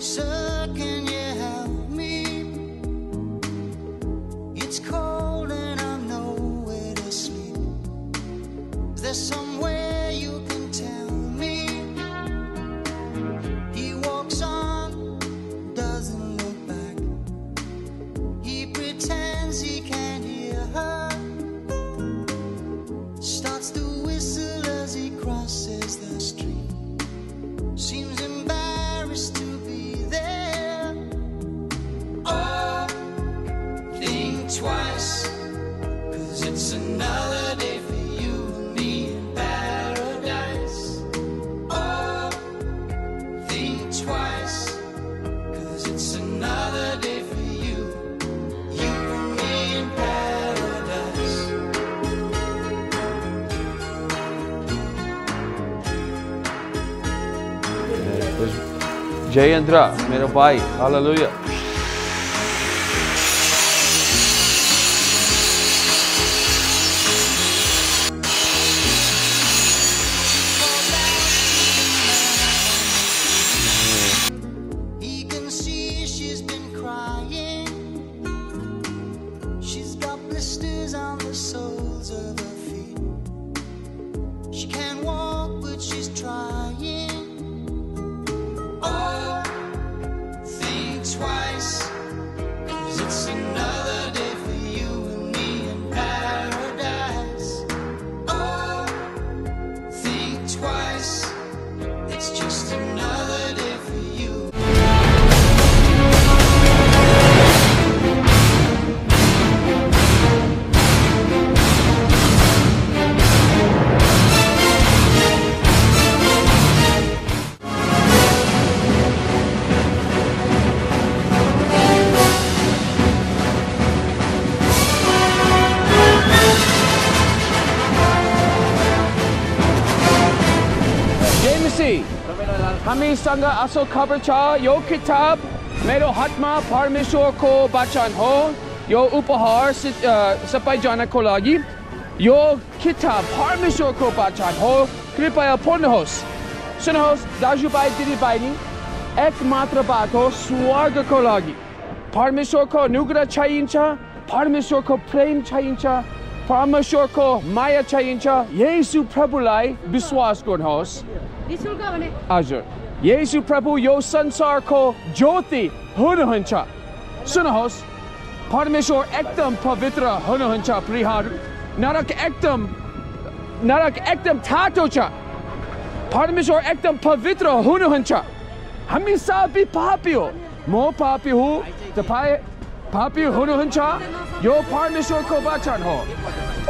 Sir, can Jayendra मेरो भाइ hallelujah हामीसँग असल खबर छ यो किताब मेरो हातमा परमेश्वर को वचन हो यो उपहार सबैजनाको लागि यो किताब परमेश्वर को वचन हो कृपया पढ्नुहोस् सुन्नुहोस् दाजुभाइ दिदीबहिनी एक मात्र बाटो स्वर्गको लागि परमेश्वरको अनुग्रह चाहिन्छ परमेश्वरको प्रेम चाहिन्छ परमेश्वरको माया चाहिन्छ येसु प्रभुलाई विश्वास गर्नुहोस् निशुल्क भने हजुर येसु प्रभु यो संसारको ज्योति हुनुहुन्छ सुन्नुहोस् परमेश्वर एकदम पवित्र हुनुहुन्छ प्रियहरू नरक एकदम नरक एकदम तातो छ परमेश्वर एकदम पवित्र हुनुहुन्छ हामी सबै पापी हो म पापी हुँ तपाईँ Papi Hunuhuncha, yo Parmeshwar ko bachan ho.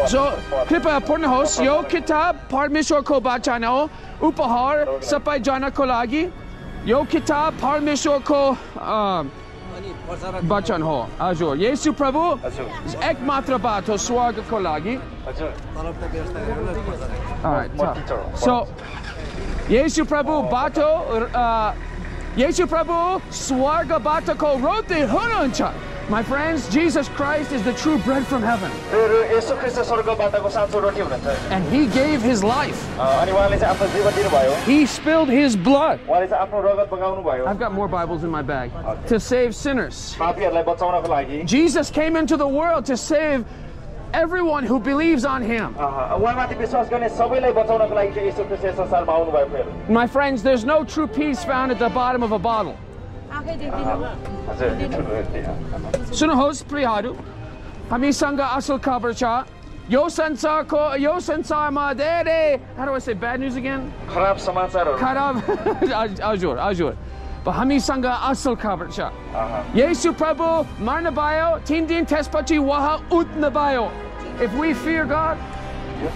So kripa purnahos yo kitab Parmeshwar ko bachan ho. Upahar sapai jana kolagi. Yo kitab Parmeshwar ko बचन हो हजुर येसु प्रभु एकमात्र बाटो स्वर्गको लागि सो येसु प्रभु बाटो येसु प्रभु स्वर्ग बाटोको रोते हुनुहुन्छ My friends, Jesus Christ is the true bread from heaven. And he gave his life. He spilled his blood. I've got more Bibles in my bag. Okay. To save sinners. Jesus came into the world to save everyone who believes on him. My friends, there's no true peace found at the bottom of a bottle. Suno hos prihadu. hamisanga asal cover cha. Yo sansa ko yo sansa madere. How do I say bad news again? Kharab samachar. Kharab ajur ajur. But asul sangha asal cover cha. Yesu Prabhu marnabayo tindin tespati waha utnabayo. If we fear God, yeah.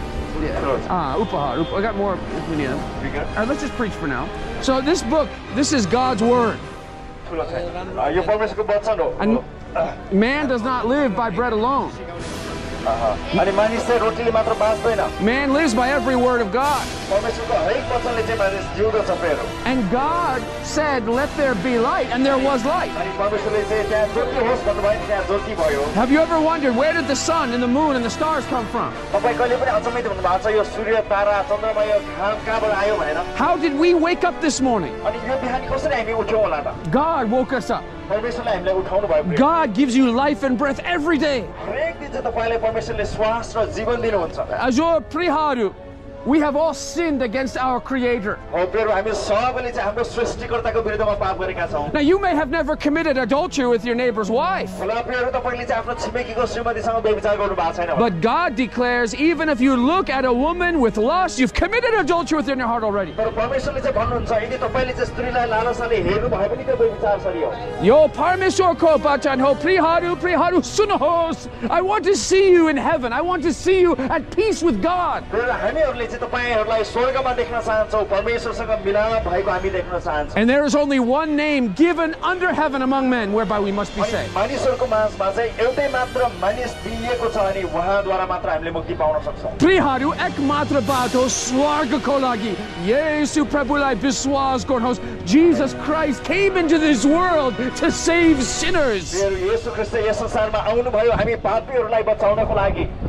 Ah, upahar. I got more if we need them. All right, let's just preach for now. So this book, this is God's word. Uh, your good man does not live by bread alone, अह, अनि मानिस चाहिँ रोटीले मात्र बाँच्दैन Man lives by every word of God. परमेश्वरको हरेक वचनले चाहिँ मानिस जिउँदछ प्रेरो And God said, Let there be light, and there was light. अनि परमेश्वरले चाहिँ त्यहाँ ज्योति होस् भन्नुभयो नि त्यहाँ ज्योति भयो Have you ever wondered where did the sun and the moon and the stars come from? तपाईँ कहिले पनि अचम्मित हुनु भएको छ यो सूर्य तारा चन्द्रमा यो घाम कहाँबाट आयो भनेर How did we wake up this morning? अनि यो बिहान कसरी हामी उठ्यौँ होला त God woke us up. परमेश्वरले हामीलाई उठाउनु भयो प्रिय। God gives you life and breath every day. हरेक दिन चाहिँ We have all sinned against our Creator. Now, you may have never committed adultery with your neighbor's wife. But God declares even if you look at a woman with lust, you've committed adultery within your heart already. Yo, bachan ho, priharu, priharu sunohos. I want to see you in heaven. I want to see you at peace with God. र हामीहरूले चाहिँ तपाईँहरूलाई स्वर्गमा देख्न चाहन्छौँ परमेश्वरसँग मिलाप भएको हामी देख्न चाहन्छौँ And there is only one name given under heaven among men whereby we must be अनि saved. मानिसहरूको माझमा चाहिँ एउटै मात्र मानिस दिइएको छ अनि उहाँद्वारा मात्र हामीले मुक्ति पाउन सक्छौँ Priharu ekmatra bato swarga kolagi. Yesu Prabhulai biswas gornhos. Jesus Christ came into this world to save sinners.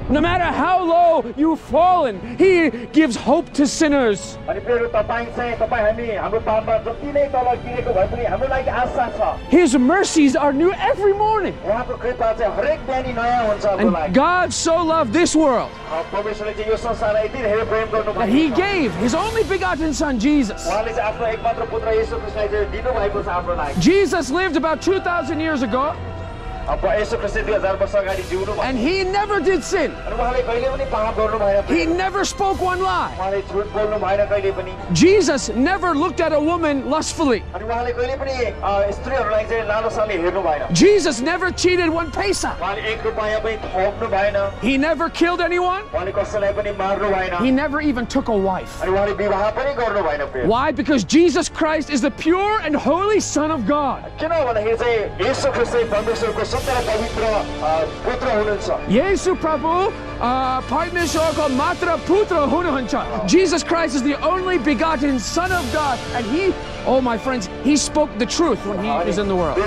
No matter how low you've fallen, He gives hope to sinners. His mercies are new every morning. And God so loved this world that He gave His only begotten Son, Jesus. Jesus lived about 2,000 years ago. And he never did sin. He never spoke one lie. Jesus never looked at a woman lustfully. Jesus never cheated one pesa. He never killed anyone. He never even took a wife. Why? Because Jesus Christ is the pure and holy Son of God. किन भन्दाखेरि चाहिँ यसो Christ चाहिँ परमेश्वरको सत्य र पवित्र अ, पुत्र हुनुहुन्छ Yesu Prabhu, uh, Parmeshwar Matra Putra Hunahuncha. Jesus Christ is the only begotten Son of God. And He, Oh, my friends, he spoke the truth when he was in the world.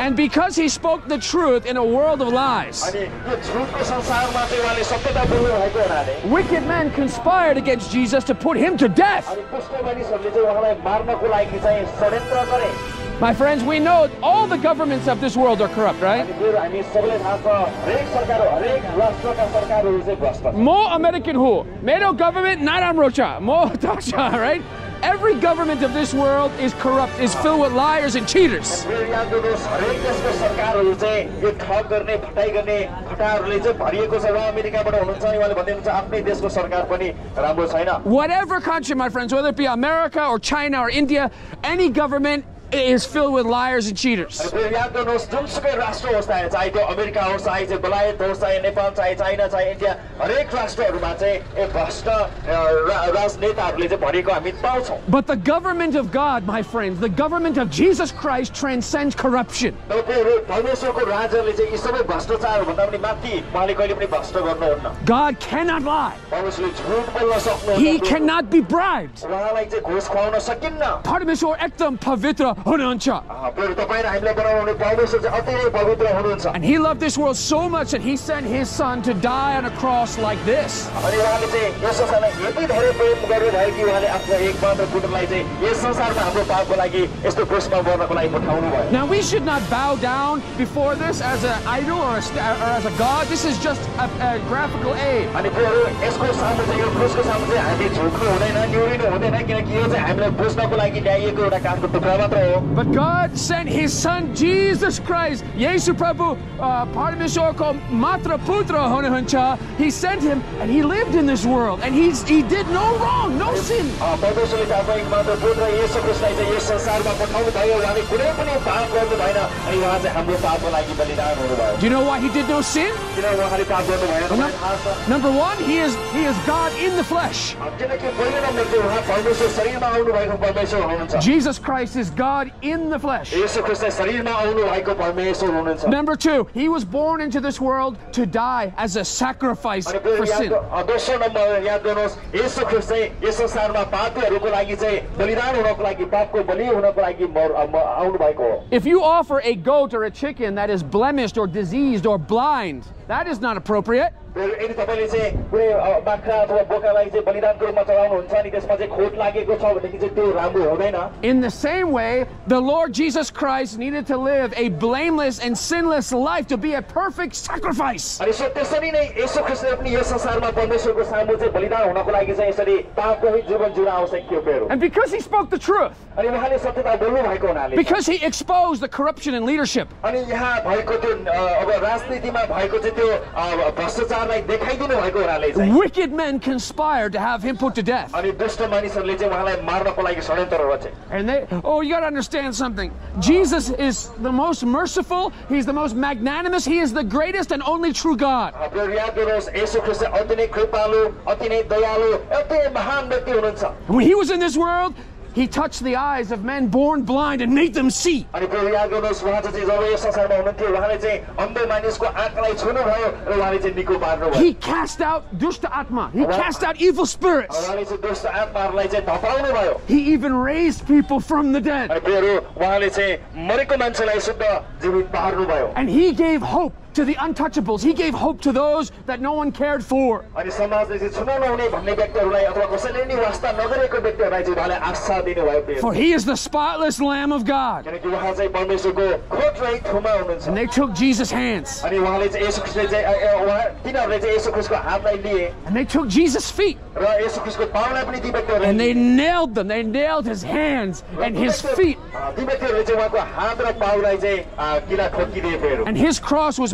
And because he spoke the truth in a world of lies, wicked men conspired against Jesus to put him to death. My friends, we know all the governments of this world are corrupt, right? More American who? Mero government, not Amrocha. More Tasha, right? Every government of this world is corrupt, is filled with liars and cheaters. Whatever country, my friends, whether it be America or China or India, any government, is filled with liars and cheaters. अनि फेरि याद गर्नुहोस् जुनसुकै राष्ट्र होस् चाहे चाहे त्यो अमेरिका होस् चाहे चाहिँ बेलायत होस् चाहे नेपाल चाहे चाइना चाहे इन्डिया हरेक राष्ट्रहरूमा चाहिँ ए भ्रष्ट अ, रा- राजनेताहरूले चाहिँ भरिएको हामी पाउँछौँ But the government of God, my friends, the government of Jesus Christ transcends corruption. तर त्यो परमेश्वरको राज्यले चाहिँ यी सबै भ्रष्टाचार भन्दा पनि माथि उहाँले कहिले पनि भ्रष्ट गर्नुहुन्न God cannot lie. परमेश्वरले झुट बोल्न He सक्नुहुन्न cannot be bribed. उहाँलाई चाहिँ घुस खुवाउन सकिन्न Parmeshwar ekdam pavitra hunancha. अँ, फेरि तपाईँ र हामीलाई बनाउनु परमेश्वर चाहिँ अति नै पवित्र हुनुहुन्छ And he loved this world so much that he sent his son to die on a cross like this. अनि उहाँले चाहिँ यस संसारलाई यति धेरै प्रेम गर्नुभयो कि उहाँले आफ्नो एक मात्र पुत्रलाई चाहिँ यस संसारमा हाम्रो पापको लागि यस्तो क्रुसमा गर्नको लागि पठाउनु भयो Now we should not bow down before this as an idol or, a, sta- or as a god. This is just a, a graphical aid. अनि फेरि यसको सामु चाहिँ यो क्रुसको सामु चाहिँ हामी झुक्नु हुँदैन निहुरिनु हुँदैन किनकि यो चाहिँ हामीलाई बुझ्नको लागि ल्याइएको एउटा काठको टुक्रा मात्र हो हो but God sent his son Jesus Christ, Yesu Prabhu, uh, called Matra Putra Honahuncha. He sent him and he lived in this world and he's, he did no wrong, no sin. Do you know why he did no sin? Number one, he is, he is God in the flesh. Jesus Christ is God God in the flesh. Number two, he was born into this world to die as a sacrifice for sin. If you offer a goat or a chicken that is blemished or diseased or blind, that is not appropriate. फेरि यदि तपाईँले चाहिँ कुनै अ, बाख्रा अथवा बोकालाई चाहिँ बलिदानको रूपमा चढाउनुहुन्छ अनि त्यसमा चाहिँ खोट लागेको छ भनेदेखि चाहिँ त्यो राम्रो हुँदैन In the same way, the Lord Jesus Christ needed to live a blameless and sinless life to be a perfect sacrifice. अनि सो त्यसरी नै यसो ख्रिस्टले पनि यस संसारमा परमेश्वरको सामु चाहिँ बलिदान हुनको लागि चाहिँ यसरी पापरहित जीवन जिउन आवश्यक थियो फेरि And because he spoke the truth, अनि उहाँले सत्यता बोल्नु भएको हुनाले because he exposed the corruption in leadership, अनि यहाँ भएको त्यो अ, अब राजनीतिमा भएको चाहिँ त्यो अ, भ्रष्टाचारलाई देखाइदिनु भएको हुनाले चाहिँ wicked men conspired to have him put to death. अनि दुष्ट मानिसहरूले चाहिँ उहाँलाई मार्नको लागि षड्यन्त्र रचे And they, oh, you got to understand something. Jesus is the most merciful, he's the most magnanimous, he is the greatest and only true God. हाम्रो याद गर्नुहोस् यसो ख्रिस्ट चाहिँ अति नै कृपालु अति नै दयालु अति नै महान व्यक्ति हुनुहुन्छ When he was in this world, he touched the eyes of men born blind and made them see. अनि प्रभु याद गर्नुहोस् उहाँ चाहिँ जब यस संसारमा हुनुहुन्थ्यो उहाँले चाहिँ अन्ध मानिसको आँखालाई छुनुभयो र उहाँले चाहिँ निको पार्नुभयो He cast out dushta atma, he cast out evil spirits. उहाँले चाहिँ दुष्ट आत्माहरूलाई चाहिँ धपाउनु भयो He even raised people from the dead. अनि प्रियहरू उहाँले चाहिँ मरेको मान्छेलाई शुद्ध जीवित पार्नु भयो And he gave hope to the untouchables. He gave hope to those that no one cared for. अनि समाजले चाहिँ छुन नहुने भन्ने व्यक्तिहरूलाई अथवा कसैले नि वास्ता नगरेको व्यक्तिहरूलाई चाहिँ उहाँले आशा दिनुभयो प्रिय For he is the spotless Lamb of God. किनकि उहाँ चाहिँ परमेश्वरको खोट रहित थुमा हुनुहुन्छ And they took Jesus' hands अनि उहाँले चाहिँ यसो ख्रिस्टले चाहिँ अ, अ, उहाँ तिनीहरूले चाहिँ यसो ख्रिस्टको हातलाई लिए and they took Jesus' feet र यसो ख्रिस्टको पाउलाई पनि ती व्यक्तिहरूले and they लिए। nailed them. They nailed his hands raw and ती his व्यक्ति- feet. अ, ती व्यक्तिहरूले चाहिँ उहाँको हात र पाउलाई चाहिँ अ, किला ठोकिदिए प्रियहरू And his cross was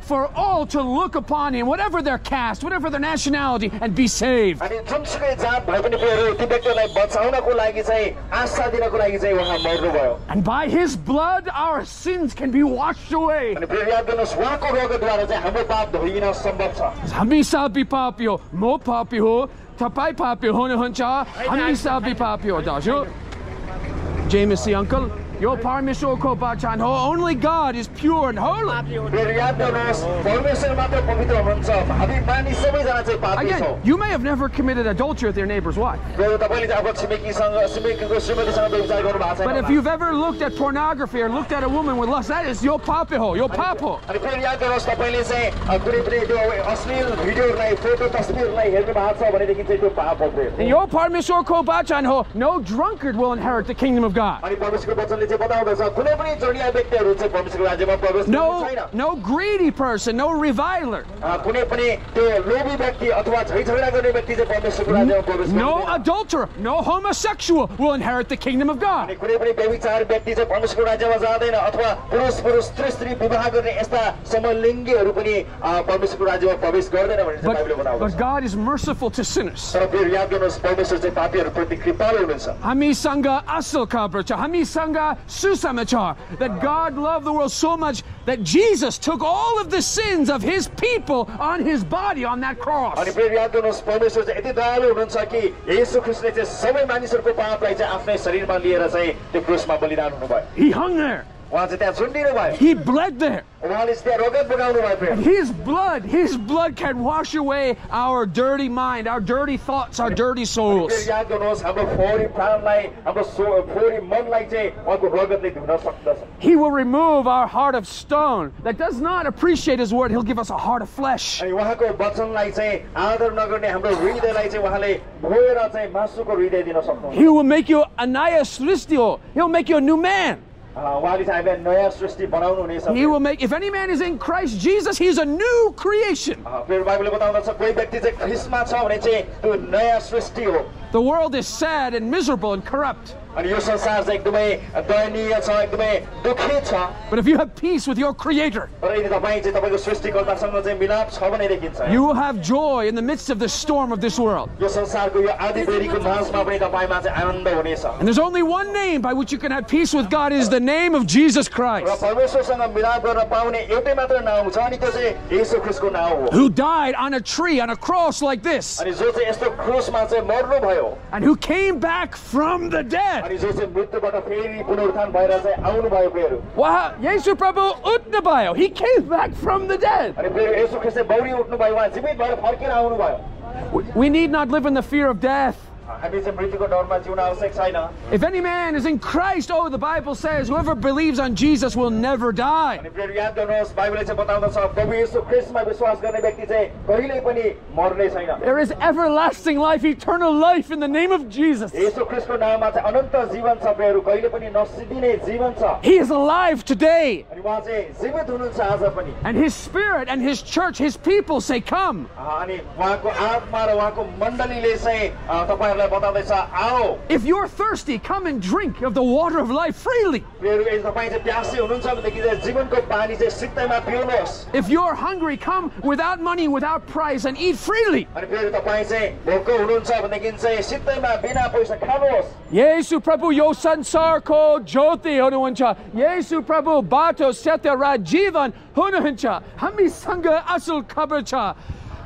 for all to look upon him, whatever their caste, whatever their nationality, and be saved. अनि जुनसुकै जात भए पनि प्रियहरू ती व्यक्तिहरूलाई बचाउनको लागि चाहिँ आशा दिनको लागि चाहिँ उहाँ मर्नुभयो And by his blood, our sins can be washed away. अनि प्रिय याद गर्नुहोस् उहाँको रोगद्वारा चाहिँ हाम्रो पाप धोइन सम्भव छ Hamisa bipapio, mo papio, tapai your Parmeshwar ko bachan, only God is pure and holy. Again, you may have never committed adultery with your neighbor's wife. But if you've ever looked at pornography or looked at a woman with lust, that is your papiho, your papo. And your Parmeshwar ko bachan, no drunkard will inherit the kingdom of God. अनि परमेश्वरको वचनले चाहिँ बताउँदछ कुनै पनि जोडिया व्यक्तिहरू चाहिँ परमेश्वरको राज्यमा प्रवेश गर्ने No, छैन no greedy person, no reviler, अ, कुनै पनि त्यो लोभी व्यक्ति अथवा झै झगडा गर्ने व्यक्ति चाहिँ परमेश्वरको राज्यमा प्रवेश no गर्दैन adulterer, no homosexual will inherit the kingdom of God. अनि कुनै पनि व्यभिचार व्यक्ति चाहिँ परमेश्वरको राज्यमा जाँदैन अथवा पुरुष पुरुष स्त्री स्त्री विवाह गर्ने यस्ता समलिङ्गीहरू पनि अ, परमेश्वरको राज्यमा प्रवेश गर्दैन भनेर चाहिँ बाइबलले But, बताउँदछ but God is merciful to sinners. तर फेरि याद गर्नुहोस् परमेश्वर चाहिँ पापीहरूप्रति कृपालु हुनुहुन्छ Hami sanga asal kabracha, hami sanga susamachar. That God loved the world so much that Jesus took all of the sins of his people on his body on that cross. अनि फेरि याद गर्नुहोस् परमेश्वर चाहिँ यति दयालु हुनुहुन्छ कि येशू ख्रिस्टले चाहिँ सबै मानिसहरूको पापलाई चाहिँ आफ्नै शरीरमा लिएर चाहिँ त्यो क्रुसमा बलिदान हुनुभयो He hung there. He bled there. His blood, his blood can wash away our dirty mind, our dirty thoughts, our dirty souls. He will remove our heart of stone that does not appreciate his word. He'll give us a heart of flesh. He will make you anaya Ristio. He'll make you a new man. He will make, if any man is in Christ Jesus, he is a new creation. The world is sad and miserable and corrupt. But if you have peace with your Creator, you have joy in the midst of the storm of this world. And there's only one name by which you can have peace with God is the name of Jesus Christ. Who died on a tree, on a cross like this. And who came back from the dead. अनि जो चाहिँ मृत्युबाट फेरि पुनरुत्थान भएर चाहिँ आउनु भयो फेरि Wow, Yesu Prabhu Utnabayo, he came back from the dead. अनि फेरि येशू ख्रिस्ट चाहिँ बौरी उठ्नु भयो उहाँ जीवित भएर फर्केर आउनु भयो We- We need not live in the fear of death. If any man is in Christ, oh, the Bible says, whoever believes on Jesus will never die. There is everlasting life, eternal life in the name of Jesus. He is alive today. And his spirit and his church, his people say, Come. आओ If you're thirsty, come and drink of the water of life freely. If you're hungry, come without money, without price, and eat freely. Yesu Prabhu yo sansar ko jyoti hunuhuncha. Yesu Prabhu bato setya rajivan hunuhuncha. Hami sangha asul kabarcha.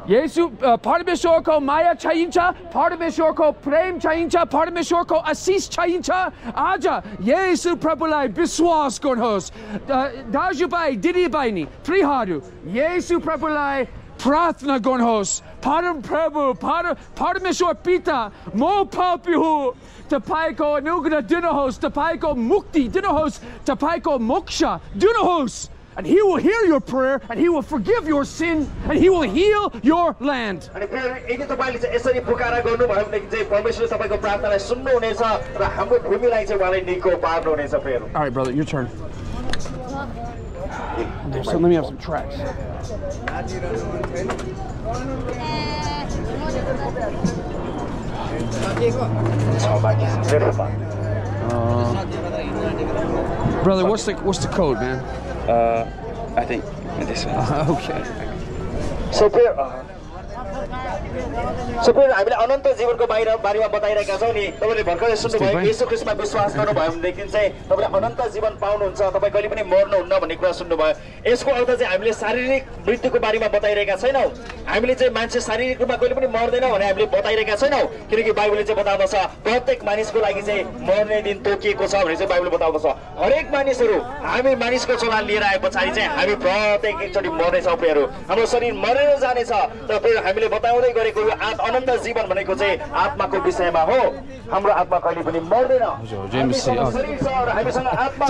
예수 어, परमेश्वर माया चाहिन्छ परमेश्वर को प्रेम चाहिन्छ परमेश्वर को आशिष चाहिन्छ आज येसु प्रभुलाई विश्वास गर्नुहोस् दाजुभाइ दिदीबहिनी प्रियहरू येसु प्रभुलाई प्रार्थना गर्नुहोस् परम प्रभु पर परमेश्वर पिता म पापी हुँ तपाईँको अनुग्रह दिनुहोस् तपाईँको मुक्ति दिनुहोस् तपाईँको मोक्ष दिनुहोस् And he will hear your prayer, and he will forgive your sin, and he will heal your land. अनि फेरि यदि तपाईँले चाहिँ यसरी पुकारा गर्नुभयो भनेदेखि चाहिँ परमेश्वरले तपाईँको प्रार्थनालाई सुन्नुहुनेछ र हाम्रो भूमिलाई चाहिँ उहाँले निको पार्नुहुनेछ फेरि All right, brother, your turn. Okay, so let me have some tracks. Brother, what's the what's the code, man? Uh, I think this one. okay. So, Bear, uh, फेरि हामीले अनन्त जीवनको बाहिर बारेमा बताइरहेका छौँ नि। तपाईँले भर्खरै सुन्नुभयो। यसो ख्रिस्टमा विश्वास गर्नुभयो भनेदेखि चाहिँ तपाईँले अनन्त जीवन पाउनुहुन्छ तपाईँ कहिले पनि मर्नुहुन्न भन्ने कुरा सुन्नुभयो। यसको अर्थ चाहिँ हामीले शारीरिक मृत्युको बारेमा बताइरहेका छैनौँ। हामीले चाहिँ मान्छे शारीरिक रूपमा कहिले पनि मर्दैन भने हामीले बताइरहेका छैनौँ। किनकि बाइबलले चाहिँ बताउँदछ प्रत्येक मानिसको लागि चाहिँ मर्ने दिन तोकिएको छ भनेर चाहिँ बाइबलले बताउँदछ। हरेक मानिसहरू हामी मानिसको चोला लिएर आए पछाडि चाहिँ हामी प्रत्येक एकचोटि मर्नेछौँ प्रियहरू। हाम्रो शरीर मरेर जानेछ तर हामीले बताउँदै गरेको यो आत अनन्त जीवन भनेको चाहिँ आत्माको विषयमा हो। हाम्रो आत्मा कहिले पनि मर्दैन। हामीसँग आत्मा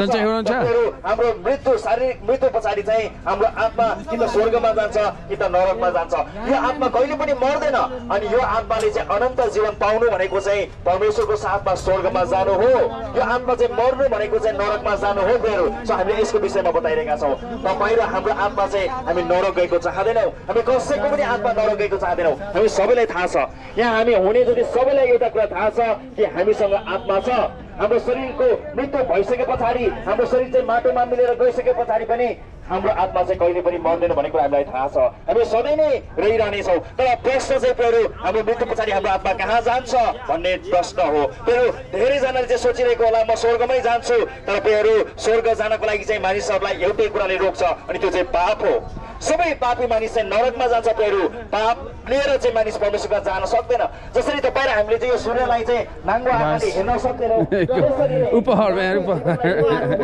हाम्रो मृत्यु शारीरिक मृत्यु पछाडि चाहिँ हाम्रो आत्मा कि त स्वर्गमा जान्छ कि त नरकमा जान्छ? यो आत्मा कहिले पनि मर्दैन। अनि यो आत्माले चाहिँ अनन्त जीवन पाउनु भनेको चाहिँ परमेश्वरको साथमा स्वर्गमा जानु हो। यो आत्मा चाहिँ मर्नु भनेको चाहिँ नरकमा जानु हो गएर सो हामीले यसको विषयमा बताइरहेका छौँ। तपाईँ र हाम्रो आत्मा चाहिँ हामी नरक गएको चाहँदैनौँ। हामी कसैको पनि आत्मा नरक गएको चाहँदैनौँ। हामी सबैलाई थाहा छ। यहाँ हामी हुने जति सबैलाई एउटा कुरा थाहा छ कि हामीसँग आत्मा छ। हाम्रो शरीरको मृत्यु भइसके पछाडि हाम्रो शरीर चाहिँ माटोमा मिलेर गइसके पछाडि पनि हाम्रो आत्मा चाहिँ कहिले पनि मर्दैन भन्ने कुरा हामीलाई थाहा छ। हामी सधैँ नै रहिरहनेछौँ। तर प्रश्न चाहिँ फेरि हाम्रो मृत्यु पछाडि हाम्रो आत्मा कहाँ जान्छ भन्ने प्रश्न हो। फेरि धेरैजनाले चाहिँ सोचिरहेको होला म स्वर्गमै जान्छु। तर फेरि स्वर्ग जानको लागि चाहिँ मानिसहरूलाई एउटै कुराले रोक्छ अनि त्यो चाहिँ पाप हो। सबै पापी मानिस चाहिँ नरकमा जान्छ फेरि। पाप लिएर चाहिँ मानिस परमेश्वरमा जान सक्दैन। जसरी तपाईँ र हामीले चाहिँ यो सूर्यलाई चाहिँ नाङ्गो आँखाले हेर्न सक्दैनौँ।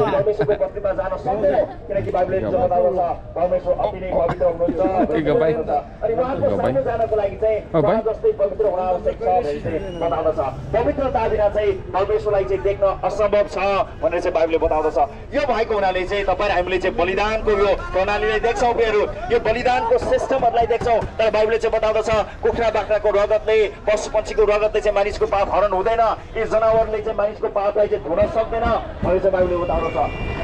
परमेश्वरको बस्तीमा जान सक्दैनौँ। किनकि बाइबलले बताउँदछ परमेश्वर अति नै पवित्र हुनुहुन्छ। अनि उहाँको जानको लागि चाहिँ। उहाँ जस्तै पवित्र हुन आवश्यक छ चाहिँ बताउँदछ। पवित्रता बिना चाहिँ परमेश्वरलाई चाहिँ देख्न असम्भव छ भनेर चाहिँ बाइबलले बताउँदछ। यो भएको हुनाले चाहिँ तपाईँ हामीले चाहिँ बलिदानको यो प्रणालीलाई देख्छौँ फेरि। यो बलिदानको सिस्टमहरूलाई देख्छौँ। तर बाइबलले चाहिँ बताउँछ बताउँदछ कुखुरा बाख्राको रगतले पशु पक्षीको रगतले चाहिँ मानिसको पाप हरण हुँदैन। यी जनावरले चाहिँ मानिसको पापलाई चाहिँ धुन सक्दैन। भनेर चाहिँ बाइबलले बताउँदछ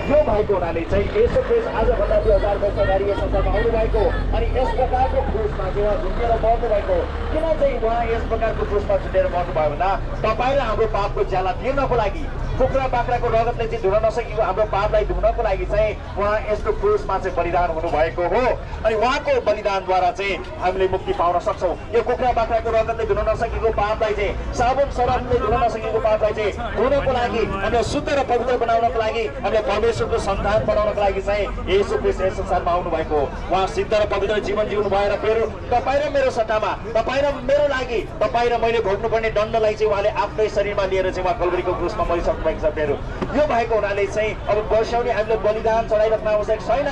यो भएको हुनाले चाहिँ यसो क्रिस आजभन्दा दुई हजार वर्ष अगाडि यस संसारमा आउनुभएको अनि यस प्रकारको क्रुसमा चाहिँ उहाँ झुन्डेर मर्नु भएको किन चाहिँ उहाँ यस प्रकारको क्रुसमा झुन्डेर मर्नुभयो भन्दा तपाईँ र हाम्रो पापको ज्याला तिर्नको लागि कुखुरा बाख्राको रगतले चाहिँ धुन नसकेको हाम्रो पापलाई धुनको लागि चाहिँ उहाँ यस्तो क्रुसमा चाहिँ बलिदान हुनुभएको हो। अनि उहाँको बलिदानद्वारा चाहिँ हामीले मुक्ति पाउन सक्छौँ यो कुखुरा बाख्राको रगतले धुन नसकेको पापलाई चाहिँ साबुन सरफले धुन नसकेको पापलाई चाहिँ धुनको लागि हामीले शुद्ध र पवित्र बनाउनको लागि हामीले परमेश्वरको सन्तान बनाउनको लागि चाहिँ यसो क्रिस्ट यस संसारमा आउनु भएको उहाँ सिद्ध र पवित्र जीवन जिउनु भएर फेरि तपाईँ र मेरो सट्टामा तपाईँ र मेरो लागि तपाईँ र मैले भोग्नुपर्ने दण्डलाई चाहिँ उहाँले आफ्नै शरीरमा लिएर चाहिँ उहाँ कलवरीको क्रुसमा मरिसक्नु भएको छ फेरि। यो भएको हुनाले चाहिँ अब वर्षौनी हामीले बलिदान चढाइराख्न आवश्यक छैन।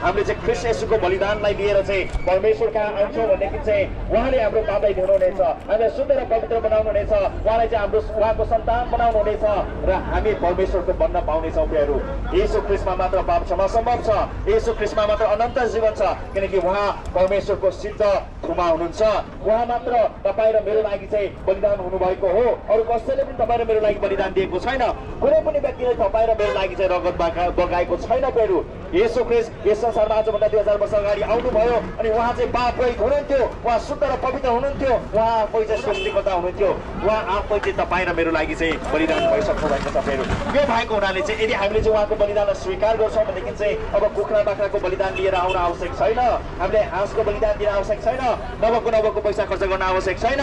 हामीले चाहिँ ख्रिस्ट यसुको बलिदानलाई लिएर चाहिँ परमेश्वर कहाँ आउँछौँ भनेदेखि चाहिँ उहाँले हाम्रो पापलाई धुनुहुनेछ। हामीलाई शुद्ध र पवित्र बनाउनुहुनेछ। उहाँलाई चाहिँ हाम्रो उहाँको सन्तान बनाउनुहुनेछ। र हामी परमेश्वरको बन्न पाउनेछौँ प्रियहरू यसो ख्रिस्टमा मात्र पाप क्षमा सम्भव छ। यसो ख्रिस्टमा मात्र अनन्त जीवन छ किनकि उहाँ परमेश्वरको सिद्ध थुमा हुनुहुन्छ। उहाँ मात्र तपाईँ र मेरो लागि चाहिँ बलिदान हुनुभएको हो। अरू कसैले पनि तपाईँ र मेरो लागि बलिदान दिएको छैन। कुनै पनि व्यक्तिले तपाईँ र मेरो लागि चाहिँ रगत बगाएको छैन प्रियहरू यसो ख्रिस्ट यस संसारमा आजभन्दा दुई हजार वर्ष अगाडि आउनुभयो अनि उहाँ चाहिँ पाप रहित हुनुहुन्थ्यो। उहाँ शुद्ध र पवित्र हुनुहुन्थ्यो। उहाँ आफै चाहिँ सृष्टिकर्ता हुनुहुन्थ्यो। उहाँ आफै चाहिँ तपाईँ र मेरो लागि चाहिँ बलिदान भइसक्नु भएको छ फेरि यो भएको हुनाले चाहिँ यदि हामीले चाहिँ उहाँको बलिदानलाई स्वीकार गर्छौँ भनेदेखि चाहिँ अब कुखुरा बाख्राको बलिदान लिएर आउन आवश्यक छैन। हामीले हाँसको बलिदान दिन आवश्यक छैन। नभएको नभएको पैसा खर्च गर्न आवश्यक छैन।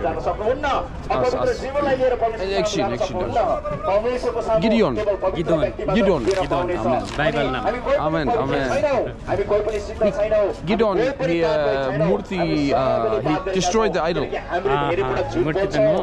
जान सक्नुहुन्न अपवित्र जीवनलाई गिडोन गिडोन गिडोन बाइबल नाम आमेन आमेन हामी छैनौ गिडोन मूर्ति uh, he मूर्ति नो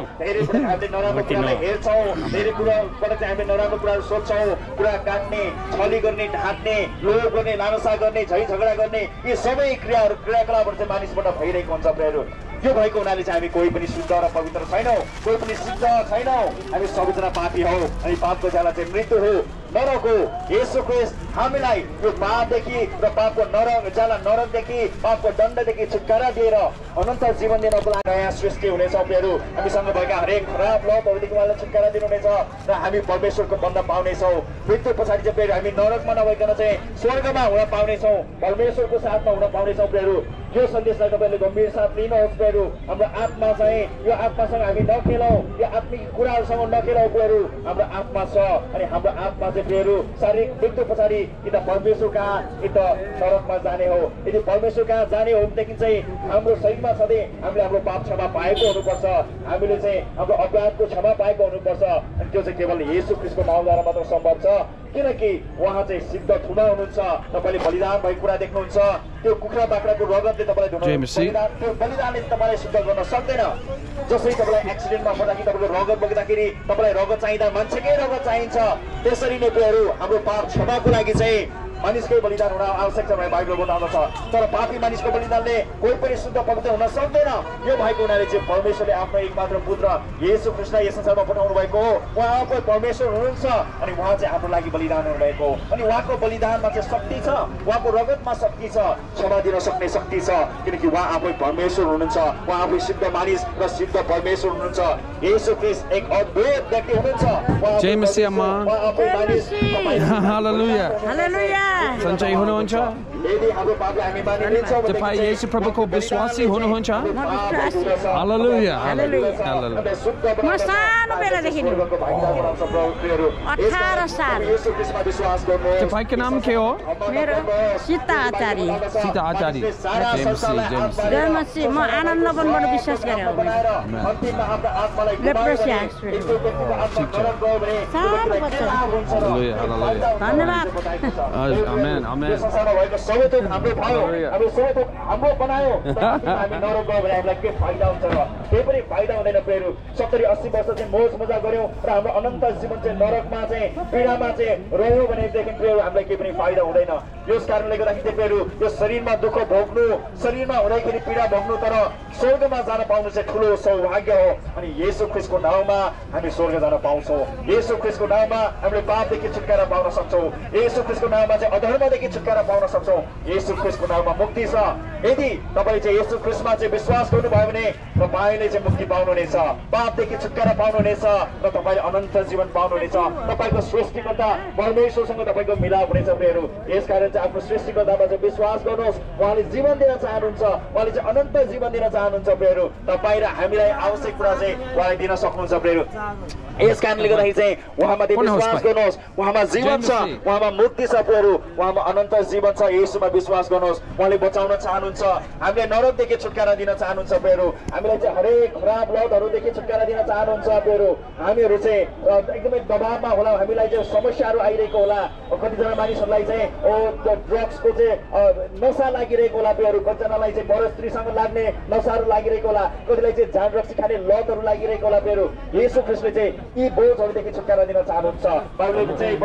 हेर्छौँ धेरै कुराबाट चाहिँ हामी नराम्रो कुराहरू कुरा काट्ने छली गर्ने ढाँट्ने लोभ गर्ने लानसा गर्ने झै झगडा गर्ने यी सबै क्रियाहरू क्रियाकलापहरू चाहिँ मानिसबाट भइरहेको हुन्छ यो भएको हुनाले चाहिँ हामी कोही पनि शुद्ध र पवित्र छैनौँ कोही पनि सिद्ध छैनौँ। हामी सबैजना पापी हौ अनि पापको ज्याला चाहिँ मृत्यु हो। नरक यसो क्रिस्ट हामीलाई यो पापदेखि र पापको नरक ज्याला नरकदेखि पापको दण्डदेखि छुटकारा दिएर अनन्त जीवन दिनको लागि नयाँ सृष्टि हुनेछ प्रियहरू हामीसँग भएका हरेक खराब लतहरूदेखि उहाँलाई छुटकारा दिनुहुनेछ र हामी परमेश्वरको बन्द पाउनेछौँ। मृत्यु पछाडि चाहिँ फेरि हामी नरकमा नभइकन चाहिँ स्वर्गमा हुन पाउनेछौँ। परमेश्वरको साथमा हुन पाउनेछौँ प्रियहरू यो सन्देशलाई तपाईँले गम्भीर साथ लिनुहोस् प्रियहरू हाम्रो आत्मा चाहिँ यो आत्मासँग हामी नखेलौँ। यो आत्मिक कुराहरूसँग नखेलौँ प्रियहरू हाम्रो आत्मा छ अनि हाम्रो आत्मा चाहिँ प्रियहरू शारीरिक मृत्यु पछाडि कि त परमेश्वर कहाँ कि त नरकमा जाने हो। यदि परमेश्वर कहाँ जाने हो भनेदेखि चाहिँ हाम्रो शरीरमा सधैँ हामीले हाम्रो पाप क्षमा पाएको हुनुपर्छ। हामीले चाहिँ हाम्रो अपराधको क्षमा पाएको हुनुपर्छ। अनि त्यो चाहिँ केवल येसु क्रिस्टको नाउँद्वारा मात्र सम्भव छ। किनकि उहाँ चाहिँ सिद्ध ठुला हुनुहुन्छ। तपाईँले बलिदान भएको कुरा देख्नुहुन्छ। त्यो कुखुरा बाख्राको रगतले तपाईँलाई. बलिदान त्यो बलिदानले तपाईँलाई सिद्ध गर्न सक्दैन। जसरी तपाईँलाई एक्सिडेन्टमा पर्दाखेरि तपाईँको रगत बग्दाखेरि तपाईँलाई रगत चाहिँदा मान्छेकै रगत चाहिन्छ। त्यसरी नै प्रियहरू हाम्रो पाप क्षमाको लागि चाहिँ मानिसकै बलिदान हुन आवश्यक छ भनेर बाइबल बताउँदछ तर पापी मानिसको बलिदानले कोही पनि शुद्ध पवित्र हुन सक्दैन यो भएको हुनाले चाहिँ परमेश्वरले आफ्नो एकमात्र पुत्र येशू कृष्ण यस संसारमा पठाउनु भएको हो उहाँ आफै परमेश्वर हुनुहुन्छ अनि उहाँ चाहिँ हाम्रो लागि बलिदान हुनुभएको हो अनि उहाँको बलिदानमा चाहिँ शक्ति छ उहाँको रगतमा शक्ति छ क्षमा दिन सक्ने शक्ति छ किनकि उहाँ आफै परमेश्वर हुनुहुन्छ उहाँ आफै सिद्ध मानिस र सिद्ध परमेश्वर हुनुहुन्छ येशू क्रिस्ट एक अद्भुत व्यक्ति हुनुहुन्छ James Yama. उहाँ सन्चै हुनुहुन्छ तपाईँ यसो प्रभुको विश्वासी हुनुहुन्छ हालेलुया तपाईँको नाम के हो सीता आचार्य आनन्द विश्वास गरेँ धन्यवाद सबै थोक हाम्रो भयो. हाम्रो सबै थोक हाम्रो बनायो. हामी नरक गयो भने हामीलाई के फाइदा हुन्छ र? केही पनि फाइदा हुँदैन प्रेहरू सत्तरी अस्सी वर्ष चाहिँ मोज मजा गऱ्यौँ र हाम्रो अनन्त जीवन चाहिँ नरकमा चाहिँ पीडामा चाहिँ रह्यो भनेदेखि प्रेहरू हामीलाई केही पनि फाइदा हुँदैन। यस कारणले गर्दाखेरि चाहिँ प्रेहरू यो शरीरमा दुःख भोग्नु शरीरमा हुँदाखेरि पीडा भोग्नु तर स्वर्गमा जान पाउनु चाहिँ ठुलो सौभाग्य हो। अनि यसो ख्रिसको नाउँमा हामी स्वर्ग जान पाउँछौँ। यसो ख्रिसको नाउँमा हामीले पापदेखि छुटकारा पाउन सक्छौँ। यसो ख्रिसको नाउँमा चाहिँ अधर्मदेखि छुटकारा पाउन सक्छौँ। यसो ख्रिसको नाउँमा मुक्ति छ यदि तपाईँले चाहिँ यसो ख्रिसमा चाहिँ विश्वास गर्नुभयो भने तपाईँले चाहिँ मुक्ति पाउनुहुनेछ। पापदेखि छुटकारा पाउनुहुनेछ र तपाईँले अनन्त जीवन पाउनुहुनेछ। तपाईँको सृष्टिकर्ता परमेश्वरसँग तपाईँको मिलाप हुनेछ प्रियहरू यसकारण चाहिँ आफ्नो सृष्टिकर्तामा चाहिँ विश्वास गर्नुहोस्। उहाँले जीवन दिन चाहनुहुन्छ। उहाँले चाहिँ अनन्त जीवन दिन चाहनुहुन्छ प्रियहरू तपाईँ र हामीलाई आवश्यक कुरा चाहिँ उहाँले दिन सक्नुहुन्छ प्रियहरू यस कारणले गर्दाखेरि चाहिँ उहाँमाथि विश्वास गर्नुहोस्। उहाँमा जीवन छ। उहाँमा मुक्ति छ प्रियहरू उहाँमा अनन्त जीवन छ। यसुमा विश्वास गर्नुहोस्। उहाँले बचाउन चाहनुहुन्छ। हामीले नरकदेखि छुटकारा दिन चाहनुहुन्छ प्रियहरू हामीलाई चाहिँ हरेक खराब लतहरूदेखि छुटकारा दिन चाहनुहुन्छ प्रियहरू हामीहरू चाहिँ एकदमै दबावमा होला हामीलाई चाहिँ समस्याहरू आइरहेको होला. कतिजना मानिसहरूलाई चाहिँ ड्रग्सको चाहिँ नसा लागिरहेको होला प्रियहरू कतिजनालाई चाहिँ वर स्त्रीसँग लाग्ने नसाहरू लागिरहेको होला. कतिलाई चाहिँ झाड रक्सी खाने लतहरू लागिरहेको होला प्रियहरू यसो ख्रिस्टले चाहिँ यी बोझहरूदेखि छुटकारा दिन चाहनुहुन्छ चाहिँ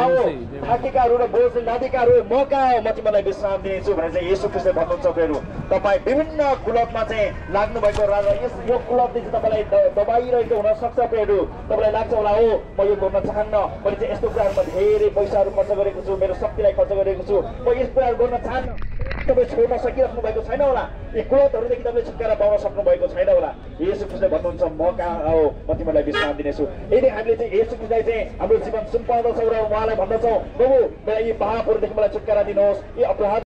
आओ थाकेकाहरू र बोझ नादिकाहरू म कहाँ म तिमीलाई विश्राम दिनेछु भनेर चाहिँ यसो ख्रिस्टले भन्नुहुन्छ तपाईँ विभिन्न कुलतमा चाहिँ लाग्नु भएको राजा यस यो कुलतले चाहिँ तपाईँलाई दबाइरहेको हुन सक्छ प्रियहरू तपाईँलाई लाग्छ होला हो म यो गर्न चाहन्न। मैले चाहिँ यस्तो कुराहरूमा धेरै पैसाहरू खर्च गरेको छु मेरो शक्तिलाई खर्च गरेको छु। म यस कुराहरू गर्न चाहन्न। तपाईँ छोड्न सकिराख्नु भएको छैन होला। यी क्रोधहरूदेखि तपाईँले छुटकारा पाउन सक्नु भएको छैन होला। यसो खुसले भन्नुहुन्छ म कहाँ हो? म तिमीलाई विश्राम दिनेछु। यदि हामीले चाहिँ यसो खुसलाई चाहिँ हाम्रो जीवन सुम्पाउँदछौँ र उहाँलाई भन्दछौँ प्रभु मेरा यी पापहरूदेखि मलाई छुटकारा दिनुहोस्। यी अपराध